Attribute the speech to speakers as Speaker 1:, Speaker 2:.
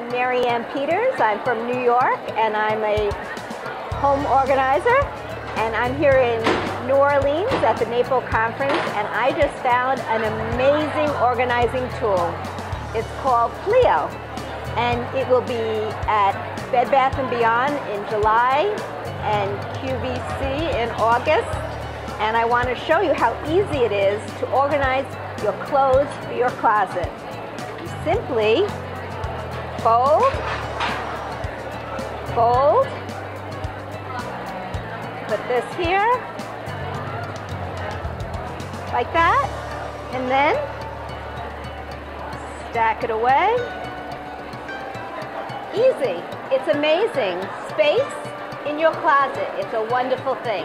Speaker 1: Maryann Peters. I'm from New York and I'm a home organizer. And I'm here in New Orleans at the NAPO conference and I just found an amazing organizing tool. It's called Pliio and it will be at Bed Bath & Beyond in July and QVC in August. And I want to show you how easy it is to organize your clothes for your closet. You simply fold, fold, put this here, like that, and then stack it away. Easy. It's amazing. Space in your closet. It's a wonderful thing.